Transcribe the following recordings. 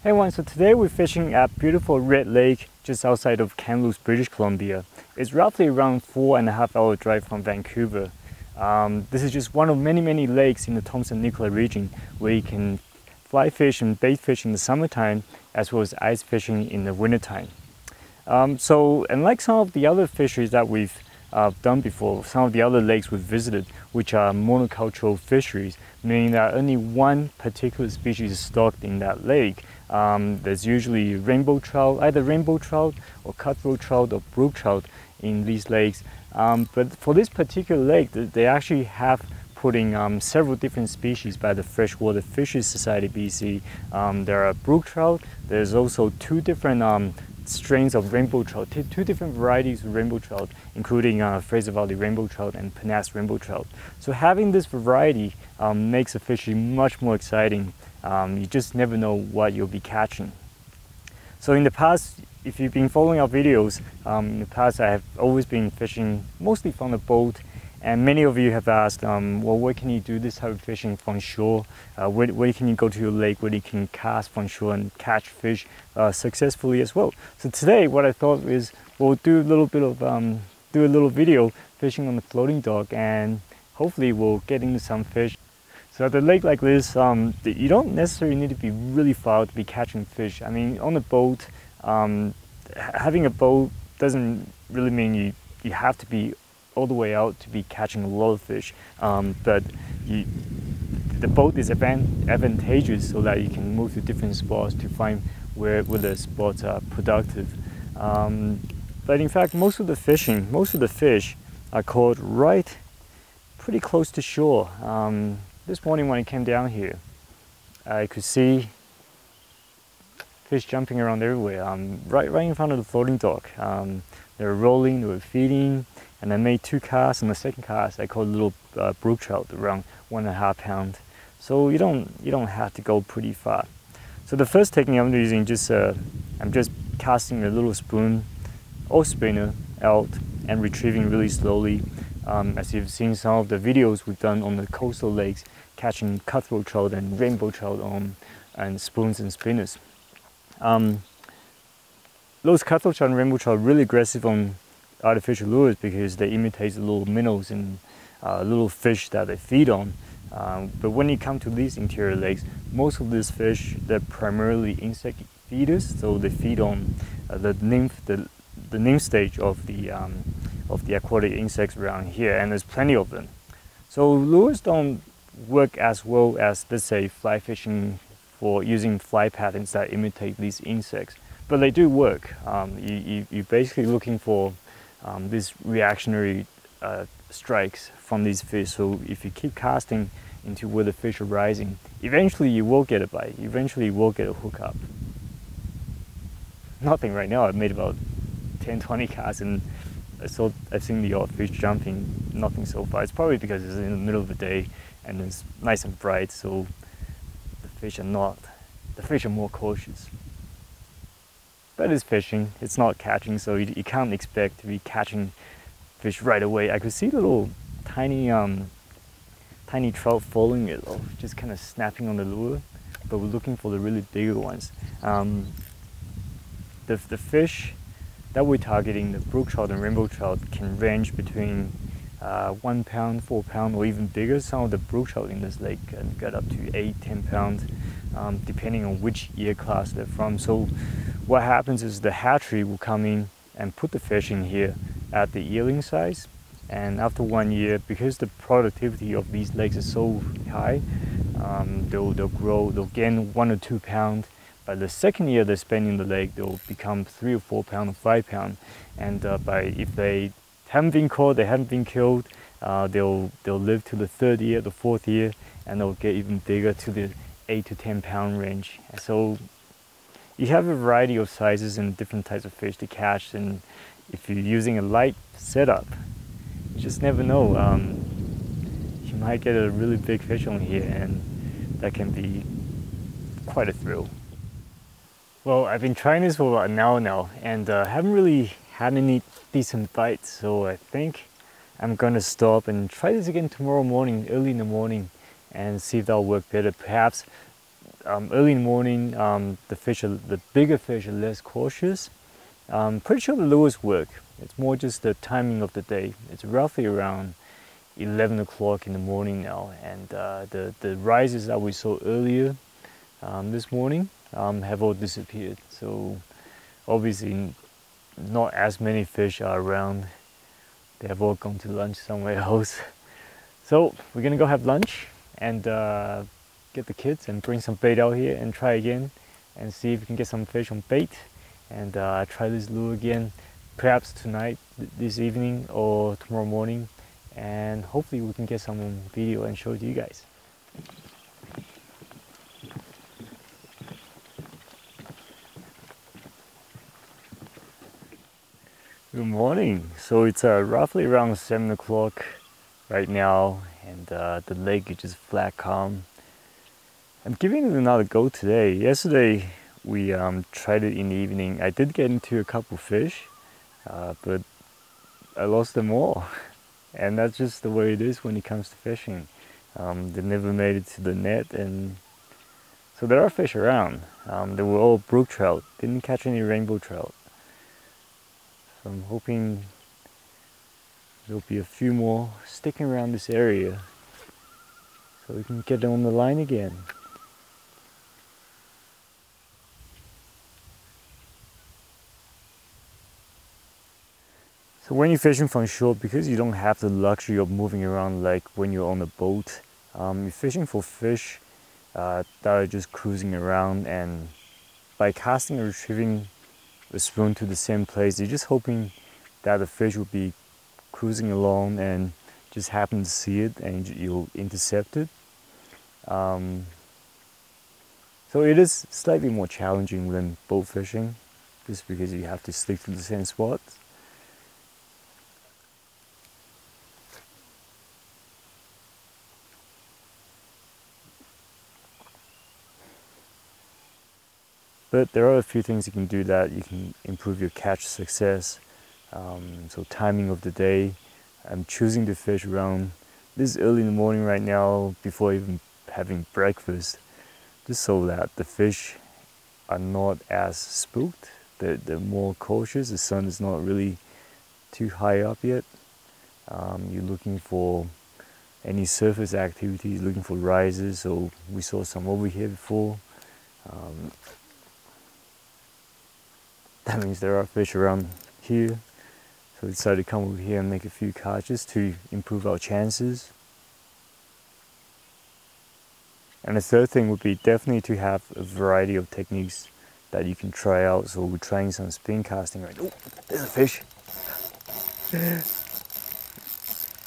Hey everyone, so today we're fishing at beautiful Red Lake just outside of Kamloops, British Columbia. It's roughly around four and a half hour drive from Vancouver. Um, this is just one of many, many lakes in the Thompson Nicola region where you can fly fish and bait fish in the summertime as well as ice fishing in the wintertime. Um, so unlike some of the other fisheries that we've uh, done before, some of the other lakes we've visited, which are monocultural fisheries, meaning that only one particular species is stocked in that lake. Um, there's usually rainbow trout, either rainbow trout or cutthroat trout or brook trout in these lakes. Um, but for this particular lake, they actually have putting um, several different species by the Freshwater Fisheries Society BC. Um, there are brook trout. There's also two different um, strains of rainbow trout, two different varieties of rainbow trout, including uh, Fraser Valley rainbow trout and Pennask rainbow trout. So having this variety um, makes the fishing much more exciting. Um, you just never know what you'll be catching. So in the past, if you've been following our videos, um, in the past I have always been fishing mostly from the boat and many of you have asked, um, well, where can you do this type of fishing from shore? Uh, where, where, can you go to a lake where you can cast from shore and catch fish uh, successfully as well? So today, what I thought is we'll do a little bit of, um, do a little video fishing on the floating dock and hopefully we'll get into some fish. So at a lake like this, um, you don't necessarily need to be really far out to be catching fish. I mean, on a boat, um, having a boat doesn't really mean you, you have to be all the way out to be catching a lot of fish. Um, but you, the boat is advantageous so that you can move to different spots to find where, where the spots are productive. Um, but in fact, most of the fishing, most of the fish are caught right pretty close to shore. Um, this morning when I came down here, I could see fish jumping around everywhere, um, right, right in front of the floating dock. Um, they were rolling, they were feeding, and I made two casts. And the second cast I caught a little uh, brook trout, around one and a half pound. So you don't you don't have to go pretty far. So the first technique I'm using just uh, I'm just casting a little spoon or spinner out and retrieving really slowly. Um, as you've seen some of the videos we've done on the coastal lakes, catching cutthroat trout and rainbow trout on and spoons and spinners. Um, those cutthroat trout and rainbow trout are really aggressive on artificial lures because they imitate the little minnows and uh, little fish that they feed on. Um, but when you come to these interior lakes, most of these fish, they're primarily insect feeders, so they feed on uh, the nymph, the, the nymph stage of the, um, of the aquatic insects around here, and there's plenty of them. So lures don't work as well as, let's say, fly fishing for using fly patterns that imitate these insects, but they do work. Um, you, you, you're basically looking for um, these reactionary uh, strikes from these fish. So if you keep casting into where the fish are rising, eventually you will get a bite. Eventually you will get a hookup. Nothing right now. I've made about 10, 20 casts and I saw, I've seen the odd fish jumping. Nothing so far. It's probably because it's in the middle of the day and it's nice and bright. So the fish are not, the fish are more cautious. But it's fishing, it's not catching, so you, you can't expect to be catching fish right away. I could see little tiny um, tiny trout following it, or just kind of snapping on the lure, but we're looking for the really bigger ones. Um, the, the fish that we're targeting, the brook trout and rainbow trout, can range between uh, one pound, four pound, or even bigger. Some of the brook trout in this lake can get up to eight, ten pounds, um, depending on which year class they're from. So what happens is the hatchery will come in and put the fish in here at the yearling size. And after one year, because the productivity of these lakes is so high, um, they'll, they'll grow, they'll gain one or two pounds. By the second year they spend in the lake, they'll become three or four pound or five pound. And uh, by if they haven't been caught, they haven't been killed, uh, they'll they'll live to the third year, the fourth year, and they'll get even bigger to the eight to ten pound range. So you have a variety of sizes and different types of fish to catch and if you're using a light setup you just never know um, you might get a really big fish on here and that can be quite a thrill well I've been trying this for about an hour now and uh, haven't really had any decent bites so I think I'm gonna stop and try this again tomorrow morning early in the morning and see if that'll work better perhaps um, early in the morning, um, the fish, are, the bigger fish are less cautious. I'm pretty sure the lures work. It's more just the timing of the day. It's roughly around 11 o'clock in the morning now, and uh, the the rises that we saw earlier um, this morning um, have all disappeared. So obviously, not as many fish are around. They have all gone to lunch somewhere else. So we're gonna go have lunch and uh, get the kids and bring some bait out here and try again and see if we can get some fish on bait and uh, try this lure again perhaps tonight this evening or tomorrow morning and hopefully we can get some video and show it to you guys Good morning. So it's uh, roughly around 7 o'clock right now and uh, the lake is just flat calm. I'm giving it another go today. Yesterday we um, tried it in the evening. I did get into a couple fish, uh, but I lost them all. And that's just the way it is when it comes to fishing. Um, they never made it to the net and so there are fish around. Um, they were all brook trout. Didn't catch any rainbow trout. I'm hoping there'll be a few more sticking around this area so we can get on the line again. So when you're fishing from shore, because you don't have the luxury of moving around like when you're on a boat, um, you're fishing for fish uh, that are just cruising around and by casting and retrieving the spoon to the same place, you're just hoping that the fish will be cruising along and just happen to see it and you'll intercept it. Um, so it is slightly more challenging than boat fishing, just because you have to stick to the same spot. But there are a few things you can do that you can improve your catch success. Um, so timing of the day, I'm choosing the fish around this early in the morning right now before even having breakfast, just so that the fish are not as spooked. They're, they're more cautious. The sun is not really too high up yet. Um, you're looking for any surface activities, looking for rises. So we saw some over here before. Um, that means there are fish around here. So we decided to come over here and make a few catches to improve our chances. And the third thing would be definitely to have a variety of techniques that you can try out. So we're trying some spin casting right. Oh, there's a fish.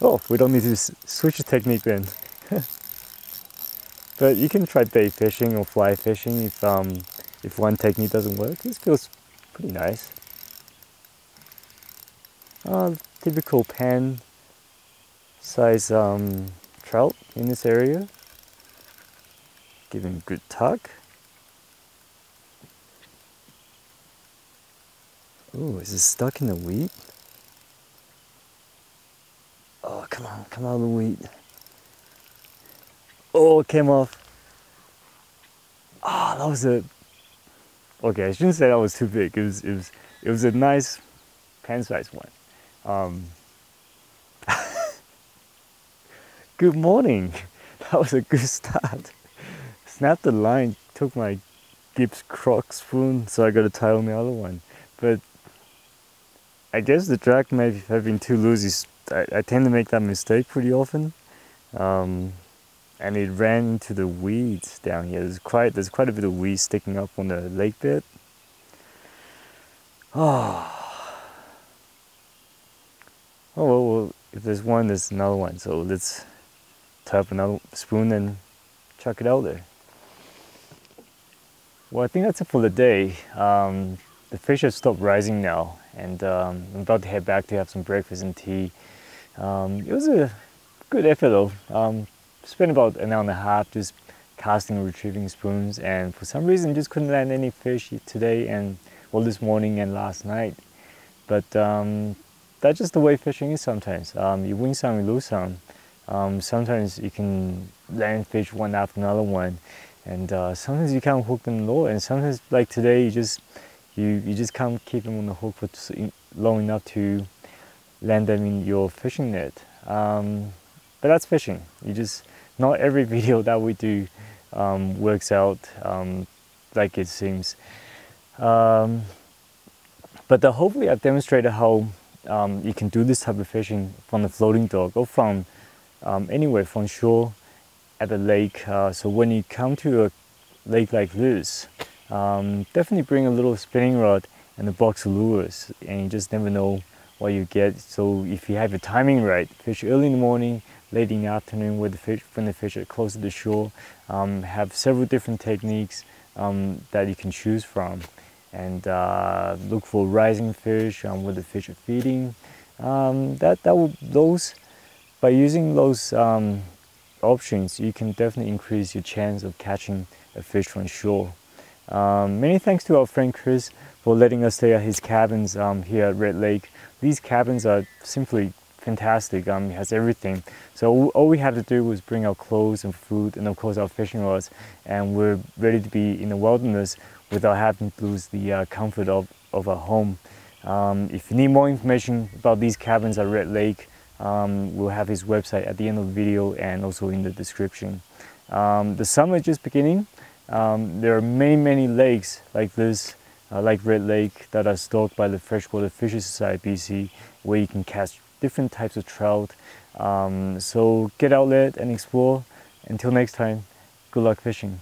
oh, we don't need to switch the technique then. but you can try bait fishing or fly fishing if um, if one technique doesn't work. This feels pretty nice. Uh, typical pan size um, trout in this area. Giving a good tug. Ooh, is it stuck in the wheat? Oh, come on, come out of the wheat. Oh, it came off. Ah, oh, that was a okay, I shouldn't say that was too big. It was it was it was a nice pan-sized one. Um, good morning. That was a good start. Snapped the line, took my Gibbs croc spoon, so I got to tie on the other one. But I guess the drag may have been too loose. I, I tend to make that mistake pretty often. Um, and it ran into the weeds down here. There's quite there's quite a bit of weeds sticking up on the lake bed. Oh. Oh well, well, if there's one, there's another one. So let's tap another spoon and chuck it out there. Well, I think that's it for the day. Um, the fish have stopped rising now, and um, I'm about to head back to have some breakfast and tea. Um, it was a good effort though. Spent about an hour and a half just casting and retrieving spoons and for some reason just couldn't land any fish today and well this morning and last night but um, that's just the way fishing is sometimes um, you win some you lose some um, sometimes you can land fish one after another one and uh, sometimes you can't hook them low, and sometimes like today you just you you just can't keep them on the hook for long enough to land them in your fishing net. Um, but that's fishing. You just not every video that we do um, works out um, like it seems. Um, but hopefully I've demonstrated how um, you can do this type of fishing from the floating dock or from um, anywhere from shore at the lake. Uh, so when you come to a lake like this, um, definitely bring a little spinning rod and a box of lures and you just never know what you get. So if you have your timing right, fish early in the morning, late in the afternoon with the fish, when the fish are close to the shore, um, have several different techniques um, that you can choose from and uh, look for rising fish um, where the fish are feeding. Um, that, that will, those, by using those um, options, you can definitely increase your chance of catching a fish from shore. Um, many thanks to our friend Chris for letting us stay at his cabins um, here at Red Lake. These cabins are simply fantastic. Um, it has everything. So all we had to do was bring our clothes and food and of course our fishing rods and we're ready to be in the wilderness without having to lose the uh, comfort of, of our home. Um, if you need more information about these cabins at Red Lake, um, we'll have his website at the end of the video and also in the description. Um, the summer is just beginning. Um, there are many, many lakes like this, uh, like Red Lake, that are stocked by the Freshwater Fisheries Society BC, where you can catch different types of trout. Um, so get out there and explore. Until next time, good luck fishing.